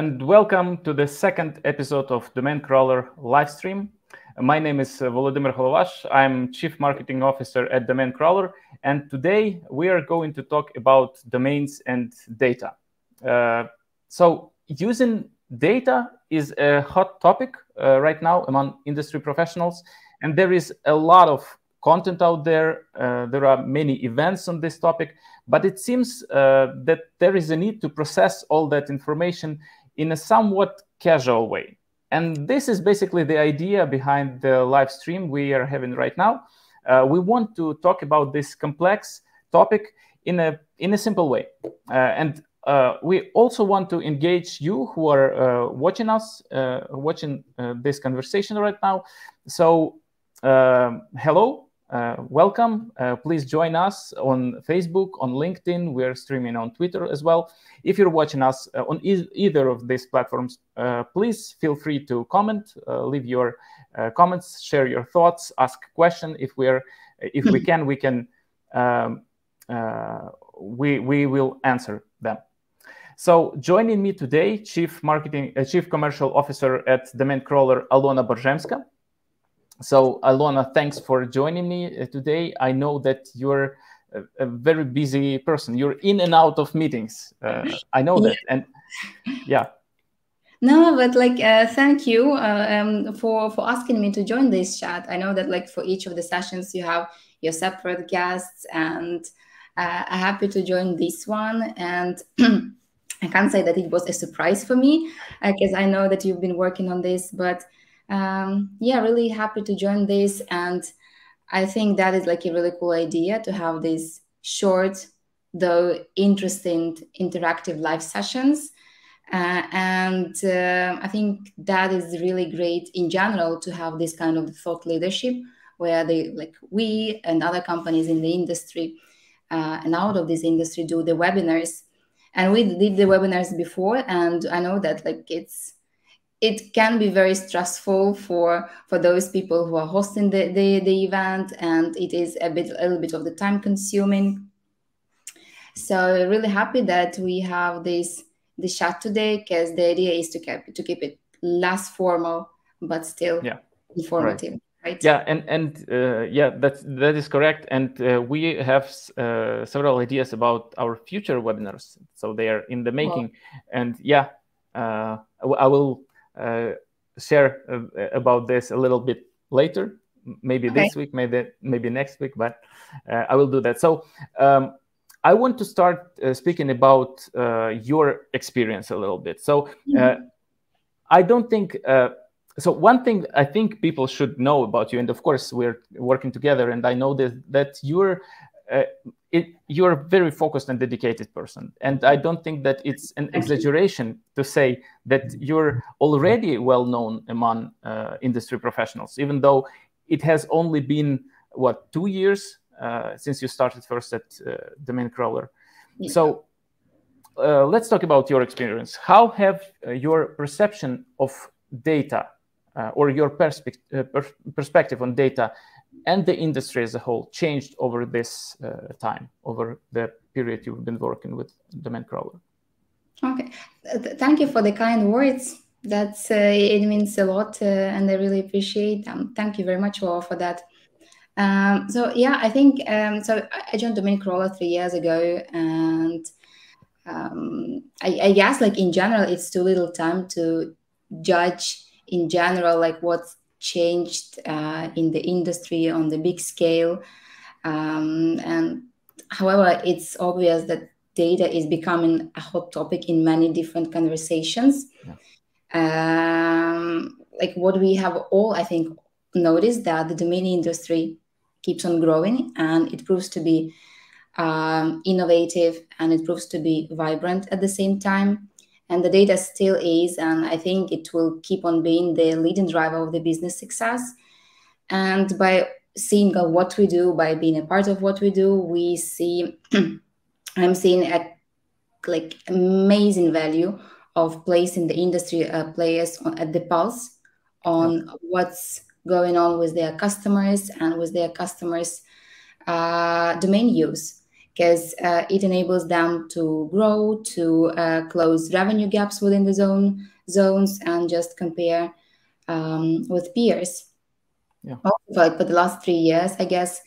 and welcome to the second episode of Domain Crawler livestream. My name is uh, Volodymyr Holovash. I'm Chief Marketing Officer at Domain Crawler, and today we are going to talk about domains and data. Uh, so, using data is a hot topic uh, right now among industry professionals, and there is a lot of content out there. Uh, there are many events on this topic, but it seems uh, that there is a need to process all that information in a somewhat casual way. And this is basically the idea behind the live stream we are having right now. Uh, we want to talk about this complex topic in a in a simple way, uh, and uh, we also want to engage you who are uh, watching us, uh, watching this conversation right now. So, um, hello, uh, welcome. Uh, please join us on Facebook, on LinkedIn. We're streaming on Twitter as well. If you're watching us uh, on e either of these platforms, uh, please feel free to comment, uh, leave your uh, comments, share your thoughts, ask a question. If we're, if we can, we can, um, we we will answer them. So joining me today, Chief Marketing, Chief Commercial Officer at Domain Crawler, Alona Borzhemska. So, Alona, thanks for joining me uh, today. I know that you're a, a very busy person. You're in and out of meetings. Uh, I know that, and yeah. No, but like, uh, thank you uh, um, for for asking me to join this chat. I know that like for each of the sessions you have your separate guests, and uh, I'm happy to join this one. And I can't say that it was a surprise for me because I know that you've been working on this, but um, yeah, really happy to join this. And I think that is like a really cool idea to have these short, though interesting, interactive live sessions. Uh, and uh, I think that is really great in general to have this kind of thought leadership where they like we and other companies in the industry uh, and out of this industry do the webinars and we did the webinars before and i know that like it's it can be very stressful for for those people who are hosting the, the, the event and it is a bit a little bit of the time consuming so really happy that we have this this chat today because the idea is to keep to keep it less formal but still yeah. informative right. Right. Yeah, and and uh, yeah, that's that is correct. And uh, we have uh, several ideas about our future webinars, so they are in the making. And yeah, uh, I will share uh, about this a little bit later, maybe okay. this week, maybe maybe next week, but uh, I will do that. So. Um, I want to start speaking about your experience a little bit. So, mm-hmm. I don't think so one thing i think people should know about you and of course we're working together and i know that that you're uh, it, you're a very focused and dedicated person. And i don't think that it's an exaggeration to say that you're already well known among uh, industry professionals even though it has only been what two years uh, since you started first at uh, domain crawler. Yeah. so uh, let's talk about your experience. How have uh, your perception of data uh, or your perspe uh, per perspective on data and the industry as a whole changed over this uh, time, over the period you've been working with Domain Crawler? Okay, thank you for the kind words. That's uh, it means a lot, uh, and I really appreciate. Um, thank you very much for for that. Um, so yeah, I think um, so. I joined Domain Crawler three years ago, and um, I, I guess like in general, it's too little time to judge in general, like what's changed uh, in the industry on the big scale. Um, and however, it's obvious that data is becoming a hot topic in many different conversations. Yeah. Um, like what we have all, I think, noticed that the domain industry keeps on growing and it proves to be um, innovative and it proves to be vibrant at the same time and the data still is and i think it will keep on being the leading driver of the business success. And by seeing what we do by being a part of what we do we see i'm seeing a like amazing value of placing the industry uh, players on, at the pulse on what's going on with their customers and with their customers uh, domain use because uh, it enables them to grow, to uh, close revenue gaps within the zone zones, and just compare um, with peers. Yeah. Also, for the last three years, I guess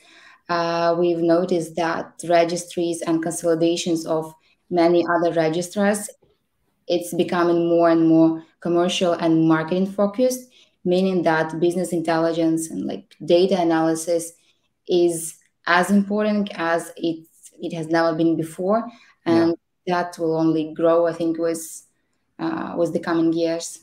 uh, we've noticed that registries and consolidations of many other registrars, it's becoming more and more commercial and marketing focused, meaning that business intelligence and like data analysis is as important as it it has never been before, and yeah. that will only grow. I think with uh, with the coming years.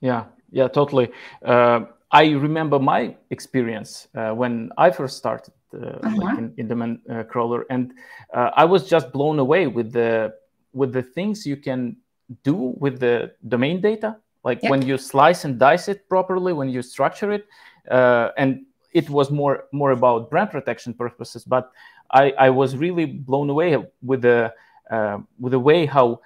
Yeah, yeah, totally. Uh, I remember my experience uh, when I first started uh, uh-huh. like in, in domain uh, crawler, and uh, I was just blown away with the with the things you can do with the domain data. Like when you slice and dice it properly, when you structure it, and it was more more about brand protection purposes. But I, I was really blown away with the with the way how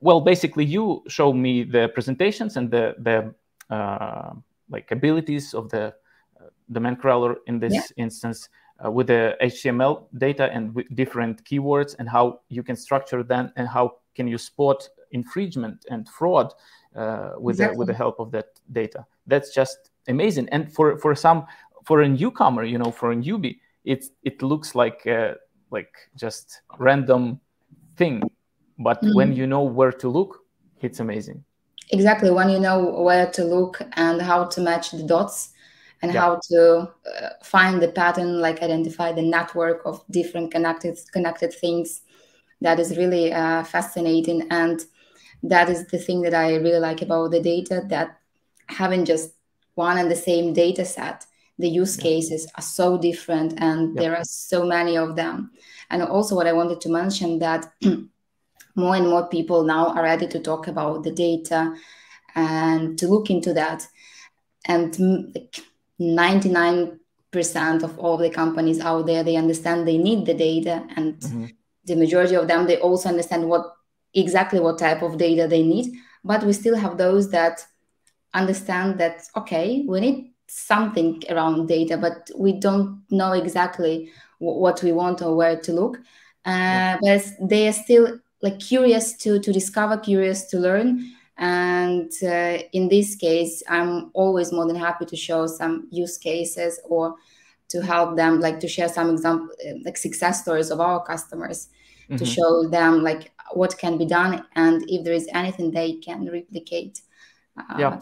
well basically you show me the presentations and the the uh, like abilities of the uh, domain crawler in this yeah. instance uh, with the HTML data and with different keywords and how you can structure them and how can you spot infringement and fraud uh, with exactly. the, with the help of that data. That's just amazing. And for for some for a newcomer, you know, for a newbie, it it looks like uh, like just random thing, but mm-hmm. when you know where to look, it's amazing exactly when you know where to look and how to match the dots and yeah. how to uh, find the pattern like identify the network of different connected connected things that is really uh, fascinating and that is the thing that i really like about the data that having just one and the same data set the use yeah. cases are so different and yeah. there are so many of them and also what i wanted to mention that more and more people now are ready to talk about the data and to look into that. And 99% of all the companies out there, they understand they need the data. And mm-hmm. the majority of them, they also understand what exactly what type of data they need. But we still have those that understand that, okay, we need something around data, but we don't know exactly w- what we want or where to look. Uh, yeah. But they are still like curious to to discover curious to learn and uh, in this case i'm always more than happy to show some use cases or to help them like to share some example like success stories of our customers mm-hmm. to show them like what can be done and if there is anything they can replicate uh, yeah.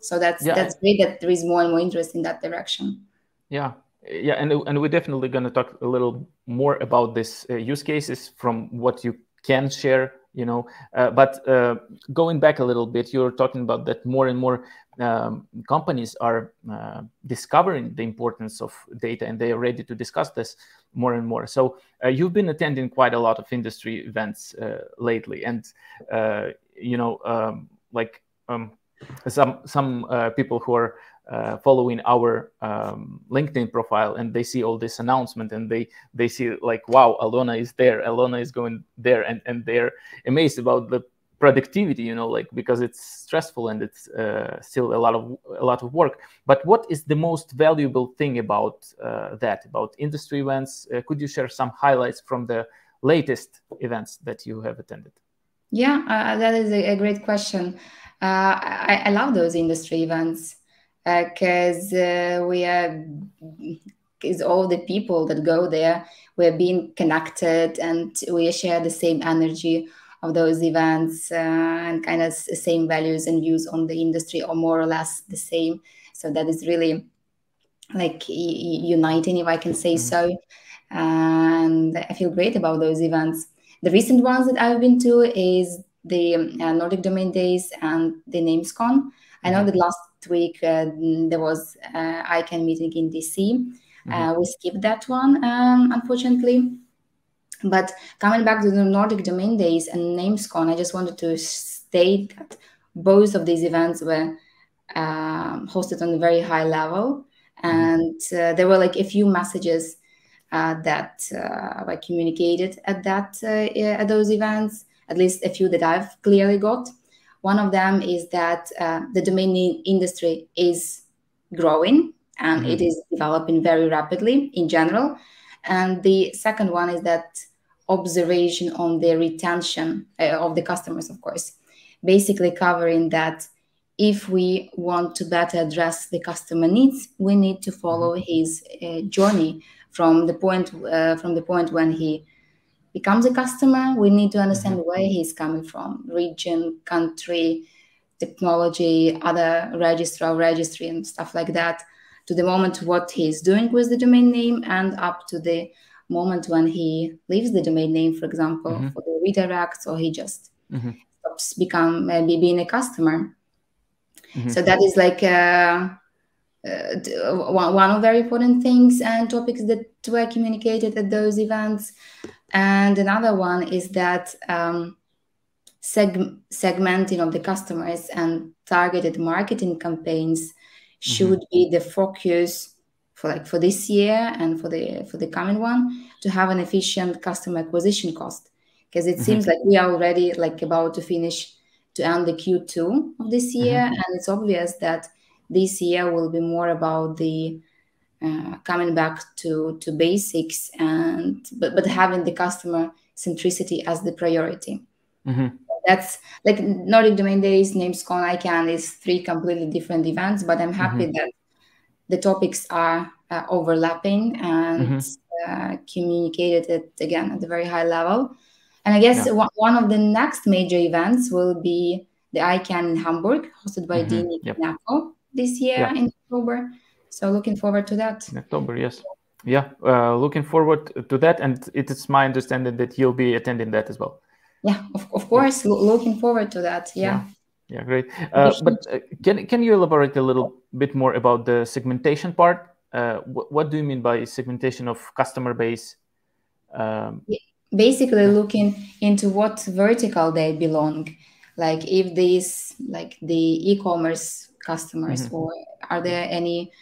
so that's yeah. that's great that there is more and more interest in that direction yeah yeah and, and we're definitely going to talk a little more about this uh, use cases from what you can share you know uh, but uh, going back a little bit you're talking about that more and more um, companies are uh, discovering the importance of data and they are ready to discuss this more and more so uh, you've been attending quite a lot of industry events uh, lately and uh, you know um, like um, some some people who are uh, following our um, LinkedIn profile and they see all this announcement and they they see like wow Alona is there Alona is going there and and they're amazed about the productivity you know like because it's stressful and it's uh, still a lot of a lot of work. But what is the most valuable thing about uh, that about industry events? Uh, could you share some highlights from the latest events that you have attended? Yeah uh, that is a, a great question. uh, I, I love those industry events because uh, uh, we are is all the people that go there we're being connected and we share the same energy of those events uh, and kind of the same values and views on the industry or more or less the same. So that is really like uniting if i can say mm-hmm. so. And i feel great about those events. The recent ones that i've been to is the uh, nordic domain days and the namescon i know mm-hmm. that last week uh, there was uh, ICANN meeting in DC. Mm-hmm. Uh, we skipped that one, um, unfortunately. But coming back to the Nordic Domain Days and NamesCon, I just wanted to state that both of these events were um, hosted on a very high level, mm-hmm. and uh, there were like a few messages uh, that uh, were communicated at that at those events. At least a few that I've clearly got. One of them is that uh, the domain industry is growing and mm-hmm. it is developing very rapidly in general. And the second one is that observation on the retention uh, of the customers, of course, basically covering that if we want to better address the customer needs, we need to follow mm-hmm. his uh, journey from the point uh, from the point when he becomes a customer. We need to understand mm-hmm. where he's coming from, region, country, technology, other registrar, registry, and stuff like that, to the moment what he's doing with the domain name, and up to the moment when he leaves the domain name, for example, mm-hmm. for the redirects, or he just mm-hmm. stops become maybe being a customer. Mm-hmm. So that is like uh, uh, one of very important things and topics that were communicated at those events. And another one is that um, seg- segmenting of the customers and targeted marketing campaigns mm-hmm. should mm-hmm. be the focus for like for this year and for the for the coming one to have an efficient customer acquisition cost because it mm-hmm. seems like we are already like about to finish to end the q2 of this year mm-hmm. and it's obvious that this year will be more about the uh, coming back to to basics and but but having the customer centricity as the priority mm-hmm. that's like nordic domain days namescon icann is three completely different events but i'm happy mm-hmm. that the topics are uh, overlapping and mm-hmm. uh, communicated it again at a very high level and i guess yeah. one, of the next major events will be the icann in hamburg hosted by mm-hmm. DENIC yep. this year yeah. in october so looking forward to that. In October, yes. Yeah, uh, looking forward to that. And it is my understanding that you'll be attending that as well. Yeah, of, of course. Yeah. looking forward to that. Yeah. Yeah, yeah great. Uh, but uh, can, can you elaborate a little bit more about the segmentation part? Uh, wh- what do you mean by segmentation of customer base? Um, Basically, looking into what vertical they belong. Like if these, like the e-commerce customers, mm-hmm. or are there any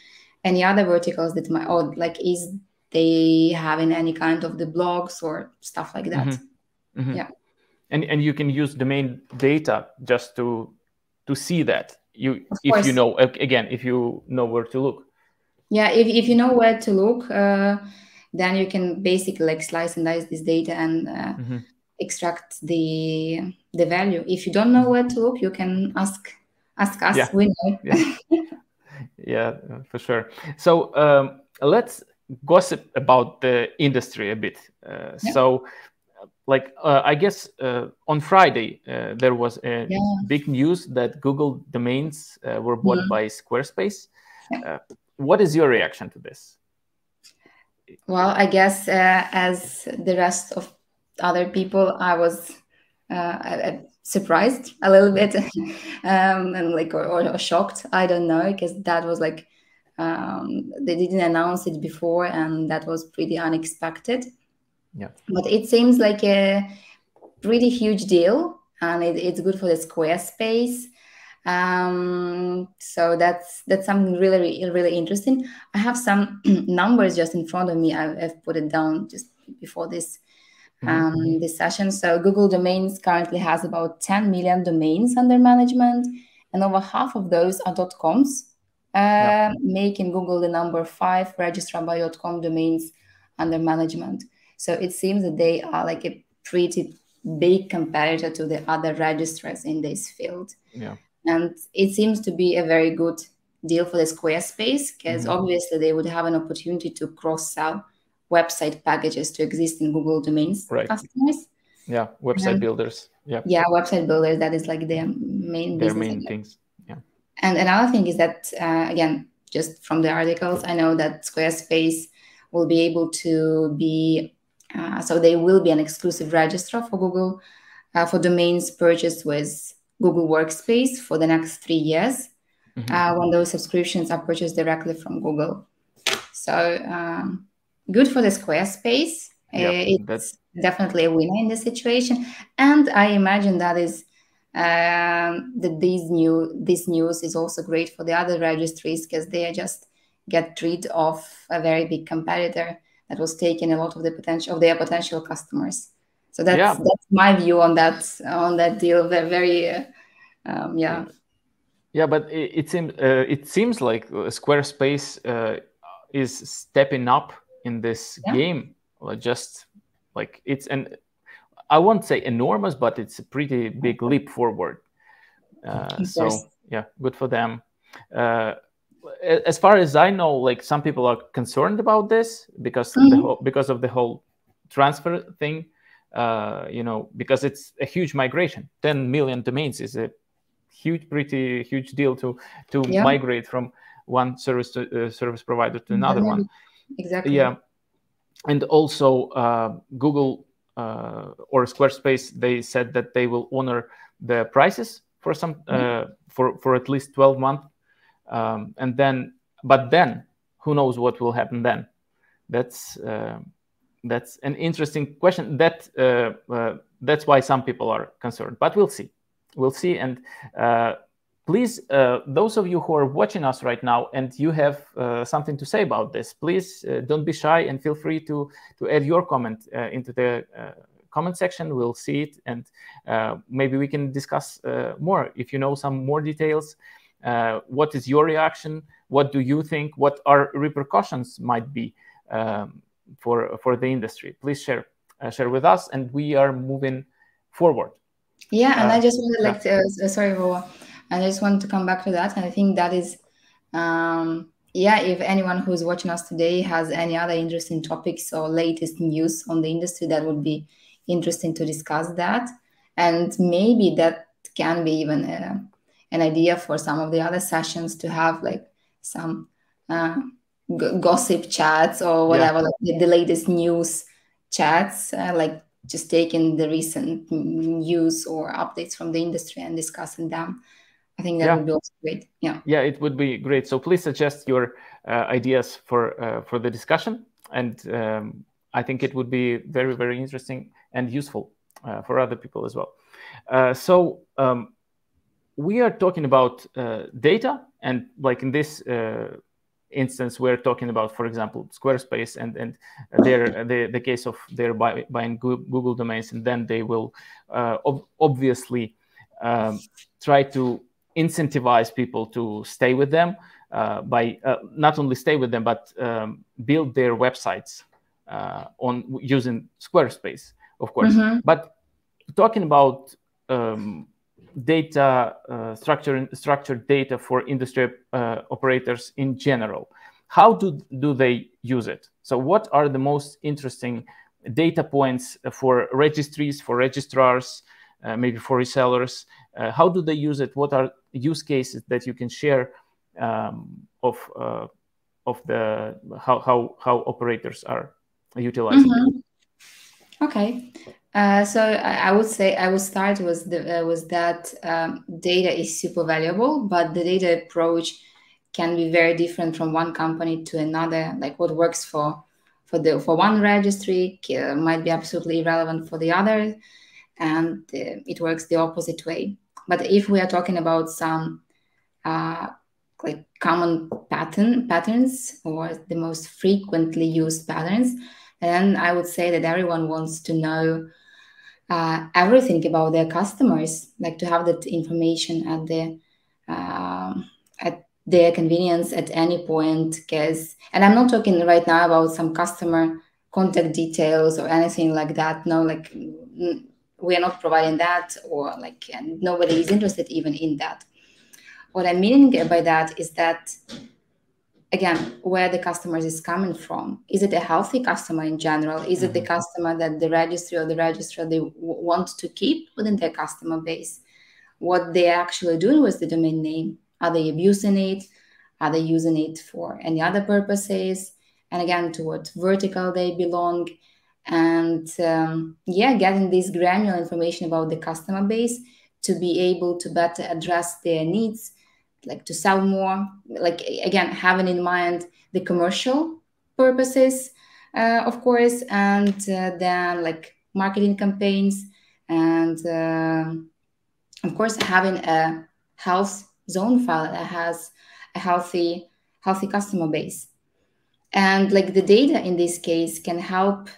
any other verticals that might or like is they having any kind of the blogs or stuff like that mm-hmm. Mm-hmm. yeah and and you can use domain data just to to see that you if you know again if you know where to look yeah if, if you know where to look uh, then you can basically like slice and dice this data and uh, mm-hmm. extract the the value if you don't know where to look you can ask ask us yeah. we know yeah. yeah, for sure. So um, let's gossip about the industry a bit. Uh, yeah. So, like, uh, I guess uh, on Friday uh, there was a yeah. big news that Google domains uh, were bought mm-hmm. by Squarespace. Yeah. Uh, what is your reaction to this? Well, I guess as the rest of other people, I was surprised a little bit um, and like or, or, shocked. I don't know because that was like um, they didn't announce it before and that was pretty unexpected. Yeah. But it seems like a pretty huge deal and it, it's good for the squarespace um, so that's that's something really really interesting. I have some numbers just in front of me. I've, I've put it down just before this. Um, this session. So Google Domains currently has about 10 million domains under management, and over half of those are .coms, uh, yeah. making Google the number five registrar by .com domains under management. So it seems that they are like a pretty big competitor to the other registrars in this field. Yeah. And it seems to be a very good deal for the Squarespace because mm-hmm. obviously they would have an opportunity to cross sell website packages to exist in Google domains right. customers. Yeah, website and, builders. Yeah. Yeah, website builders. That is like their main their main things. Yeah. And another thing is that uh, again, just from the articles, I know that Squarespace will be able to be uh, so they will be an exclusive registrar for Google uh, for domains purchased with Google Workspace for the next three years mm-hmm. Uh, when those subscriptions are purchased directly from Google. So um, good for the Squarespace. Yep, uh, it's that's... definitely a winner in this situation, and I imagine that is um, that these new this news is also great for the other registries because they just get rid of a very big competitor that was taking a lot of the potential of their potential customers. So that's yeah. that's my view on that on that deal. They're very uh, um, yeah. Yeah, but it, it seems uh, it seems like Squarespace uh, is stepping up in this yeah. game just like it's an I won't say enormous, but it's a pretty big leap forward. Uh, so yeah, good for them. Uh, as far as I know, like some people are concerned about this because mm-hmm. the whole, because of the whole transfer thing. Uh, you know, because it's a huge migration. Ten million domains is a huge, pretty huge deal to to yeah. migrate from one service to, uh, service provider to another mm-hmm. one. Exactly. Yeah, and also uh, Google uh, or Squarespace, they said that they will honor the prices for some mm-hmm. for for at least twelve months, um, and then but then who knows what will happen then? That's uh, that's an interesting question. That uh, uh, that's why some people are concerned, but we'll see. We'll see, and please, uh, those of you who are watching us right now and you have uh, something to say about this, please uh, don't be shy and feel free to, to add your comment uh, into the uh, comment section. We'll see it and uh, maybe we can discuss more. If you know some more details, what is your reaction? What do you think? What are repercussions might be um, for, for the industry? Please share, share with us and we are moving forward. Yeah, and I just wanted like to, sorry, Vola. And I just want to come back to that. And I think that is, um, yeah, if anyone who's watching us today has any other interesting topics or latest news on the industry, that would be interesting to discuss that. And maybe that can be even a, an idea for some of the other sessions to have like some uh, g- gossip chats or whatever, yeah. like the, the, latest news chats, uh, like just taking the recent news or updates from the industry and discussing them. I think that yeah. would be also great. Yeah. Yeah, it would be great. So please suggest your uh, ideas for uh, for the discussion, and um, I think it would be very very interesting and useful uh, for other people as well. Uh, so um, we are talking about uh, data, and like in this uh, instance, we're talking about, for example, Squarespace and and their the the case of their buy, buying Google domains, and then they will ob- obviously um, try to incentivize people to stay with them uh, by uh, not only stay with them but um, build their websites uh, on using Squarespace, of course. Mm-hmm. But talking about um, data uh, structure structured data for industry uh, operators in general, how do do they use it? So, what are the most interesting data points for registries, for registrars, uh, maybe for resellers? How do they use it? What are use cases that you can share um, of uh, of the how, how how operators are utilizing mm-hmm. okay uh, so I, I, would say I would start with the uh, with that um, data is super valuable, but the data approach can be very different from one company to another. Like what works for for the for one registry uh, might be absolutely irrelevant for the other, and uh, it works the opposite way. But if we are talking about some uh, like common pattern patterns or the most frequently used patterns, then I would say that everyone wants to know uh, everything about their customers, like to have that information at the uh, at their convenience at any point. Because, and I'm not talking right now about some customer contact details or anything like that. No, like we are not providing that or like and nobody is interested even in that. What i'm meaning by that is that again where the customers is coming from. Is it a healthy customer in general? Is it the mm-hmm. customer that the registry or the registrar they w- want to keep within their customer base? What they're actually doing with the domain name? Are they abusing it? Are they using it for any other purposes? And again to what vertical they belong and um, yeah getting this granular information about the customer base to be able to better address their needs like to sell more like again having in mind the commercial purposes uh, of course and uh, then like marketing campaigns and uh, of course having a health zone file that has a healthy healthy customer base. And like the data in this case can help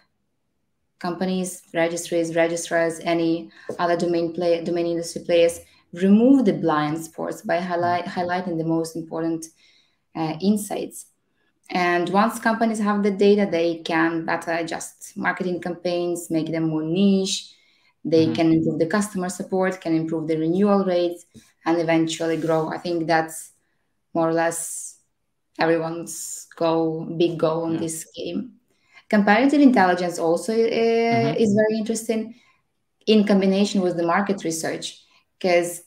companies, registries, registrars, any other domain play, domain industry players remove the blind spots by highlight, highlighting the most important uh, insights. and once companies have the data, they can better adjust marketing campaigns, make them more niche. They mm-hmm. can improve the customer support, can improve the renewal rates, and eventually grow. I think that's more or less everyone's goal, big goal on yeah. this game. Comparative intelligence also uh, mm-hmm. is very interesting in combination with the market research because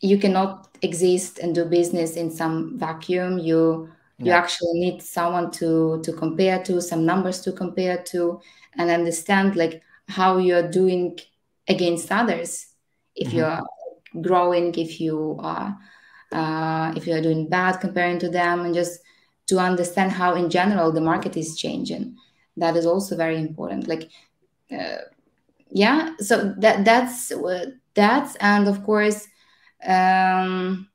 you cannot exist and do business in some vacuum. You yeah. you actually need someone to to compare to, some numbers to compare to, and understand like how you're doing against others. If mm-hmm. you're growing, if you are uh, if you're doing bad comparing to them, and just to understand how in general the market is changing. That is also very important. Like. Uh, yeah so that that's that's and of course um,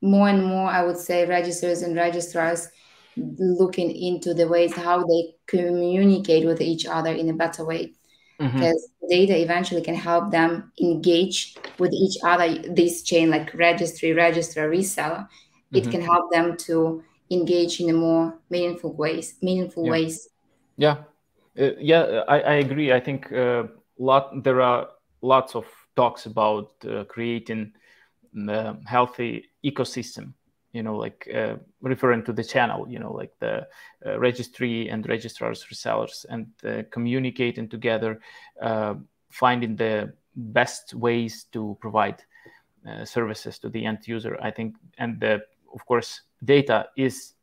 more and more i would say registers and registrars looking into the ways how they communicate with each other in a better way mm-hmm. because data eventually can help them engage with each other this chain like registry registrar reseller mm-hmm. it can help them to engage in a more meaningful ways meaningful yeah. ways. Yeah. Uh, yeah I, I agree. I think uh, lot there are lots of talks about uh, creating a healthy ecosystem you know like uh, referring to the channel you know like the uh, registry and registrars resellers and uh, communicating together uh, finding the best ways to provide uh, services to the end user i think. And the, of course data is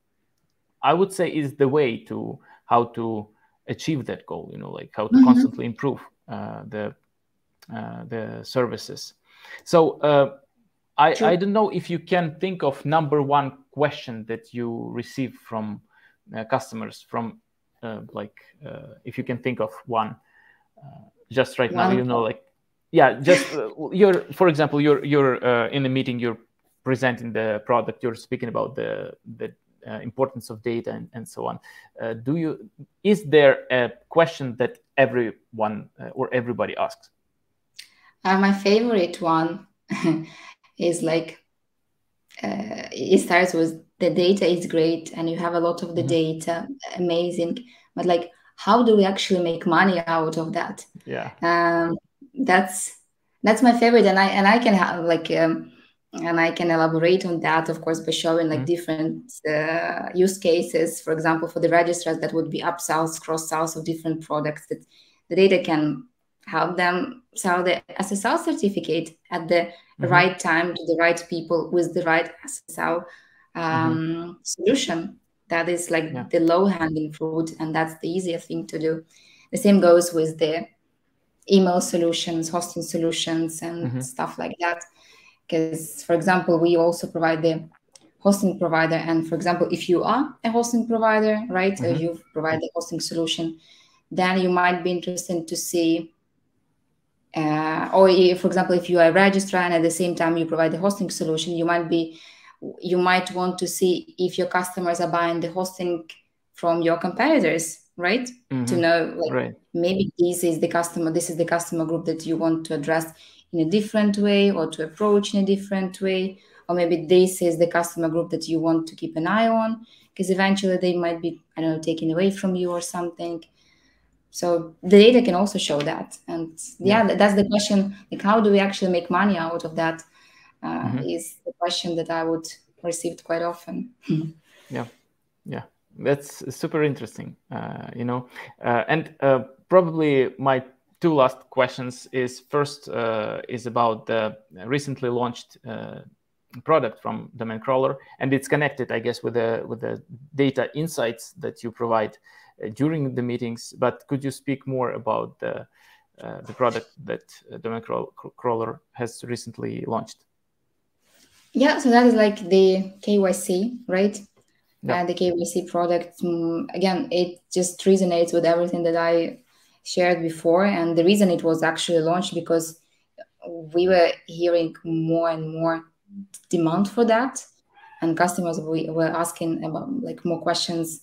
i would say is the way to how to achieve that goal you know like how to mm-hmm. constantly improve uh, the uh, the services. So uh, I, I don't know if you can think of number one question that you receive from customers from like if you can think of one just right now you know like yeah just uh, you're for example you're you're uh, in a meeting you're presenting the product you're speaking about the the uh, importance of data and, and so on. Uh, do you is there a question that everyone uh, or everybody asks? Uh, my favorite one is like uh, it starts with the data is great and you have a lot of the mm-hmm. data, amazing, but like how do we actually make money out of that? Yeah, um, that's that's my favorite, and I and I can have like. Um, and I can elaborate on that, of course, by showing like mm-hmm. different uh, use cases. For example, for the registrars, that would be upsells, cross sells of different products that the data can help them sell the SSL certificate at the mm-hmm. right time to the right people with the right SSL um, mm-hmm. solution. That is like yeah. the low hanging fruit, and that's the easiest thing to do. The same goes with the email solutions, hosting solutions, and mm-hmm. stuff like that because for example we also provide the hosting provider and for example if you are a hosting provider right mm-hmm. you provide the hosting solution then you might be interested to see uh, or if, for example if you are a registrar and at the same time you provide the hosting solution you might be you might want to see if your customers are buying the hosting from your competitors right mm-hmm. to know like right. maybe this is the customer this is the customer group that you want to address in a different way or to approach in a different way. Or maybe this is the customer group that you want to keep an eye on because eventually they might be i don't know taken away from you or something. So the data can also show that. And yeah, yeah. that's the question like how do we actually make money out of that uh, mm-hmm. is the question that i would receive quite often. Yeah. Yeah. That's super interesting uh, you know uh, and uh, probably my two last questions is first uh, is about the recently launched uh, product from domain crawler and it's connected i guess with the with the data insights that you provide uh, during the meetings. But could you speak more about the uh, the product that uh, domain crawler has recently launched? Yeah so that is like the kyc right? Yeah. the kyc product um, again it just resonates with everything that i shared before. And the reason it was actually launched because we were hearing more and more demand for that, and customers were asking about like more questions,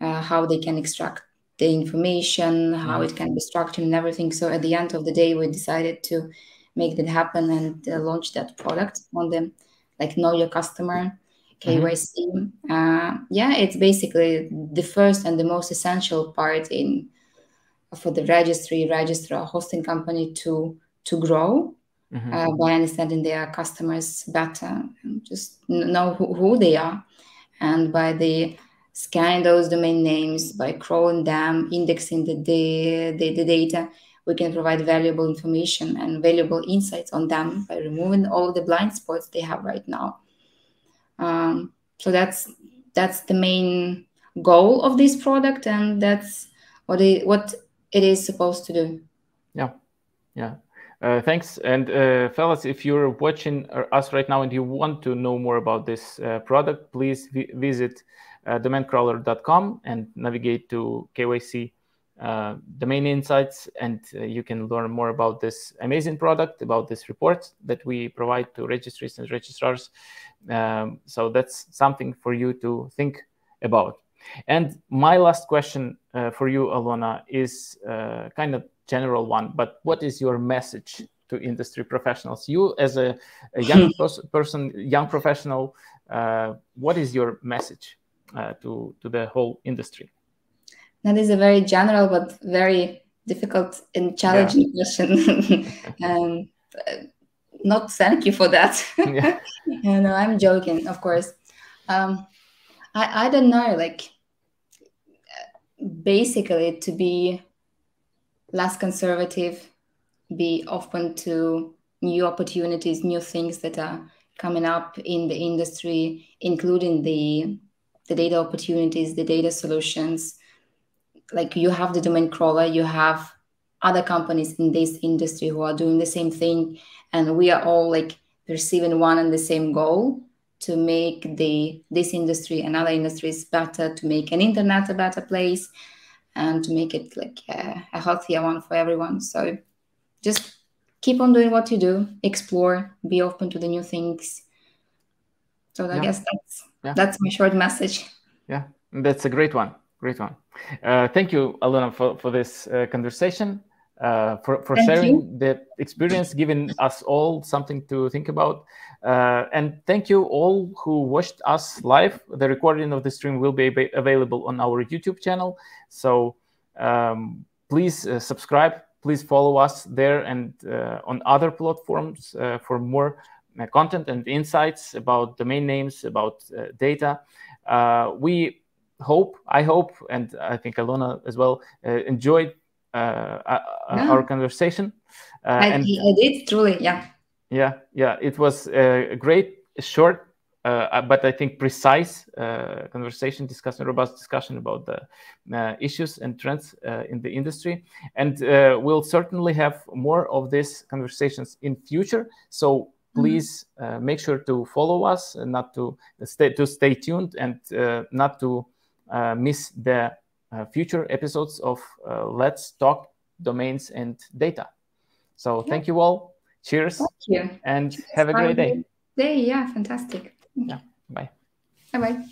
uh, how they can extract the information, how it can be structured, and everything. So at the end of the day, we decided to make that happen and uh, launch that product on the like know your customer KYC. Mm-hmm. Uh, yeah, it's basically the first and the most essential part in for the registry, registrar, hosting company to to grow mm-hmm. uh, by understanding their customers better, and just know who, who they are, and by the scanning those domain names, by crawling them, indexing the, the, the, the data, we can provide valuable information and valuable insights on them by removing all the blind spots they have right now. Um, so that's that's the main goal of this product, and that's what it what it is supposed to do. Yeah, yeah. Uh, thanks. And uh, fellas, if you're watching us right now and you want to know more about this uh, product, please vi visit uh, domaincrawler.com and navigate to KYC uh, domain insights, and uh, you can learn more about this amazing product, about this report that we provide to registries and registrars. Um, so that's something for you to think about. And my last question uh, for you, Alona, is uh, kind of general one, but what is your message to industry professionals? You, as a, a young person, young professional, uh, what is your message to to the whole industry? That is a very general but very difficult and challenging yeah. question. um, not thank you for that. yeah. no, I'm joking, of course. Um, I, I don't know, like basically to be less conservative, be open to new opportunities, new things that are coming up in the industry, including the the data opportunities, the data solutions, like you have the domain crawler, you have other companies in this industry who are doing the same thing, and we are all like perceiving one and the same goal to make the this industry and other industries better, to make an internet a better place, and to make it like a, a healthier one for everyone. So just keep on doing what you do, explore, be open to the new things. So I yeah. guess that's yeah. that's my short message. Yeah, that's a great one. Great one. Uh, thank you, Alona, for, for this uh, conversation, uh, for, for sharing you. the experience, giving us all something to think about. Uh, and thank you all who watched us live. The recording of the stream will be available on our YouTube channel. So um, please uh, subscribe, please follow us there and uh, on other platforms for more content and insights about domain names, about data. we hope, I hope, and I think Alona as well uh, enjoyed uh, uh, yeah. our conversation. I, and, I did truly, yeah. Yeah, yeah, it was a great, short, uh, but I think precise uh, conversation, discussion, robust discussion about the uh, issues and trends in the industry. And we'll certainly have more of these conversations in future. So mm-hmm. please mm-hmm. make sure to follow us, and not to stay to stay tuned, and not to uh, miss the uh, future episodes of uh, Let's Talk Domains and Data. So yeah. thank you all. Cheers. Thank you. And have a great day. Day, yeah, fantastic. Yeah. Bye. Bye bye.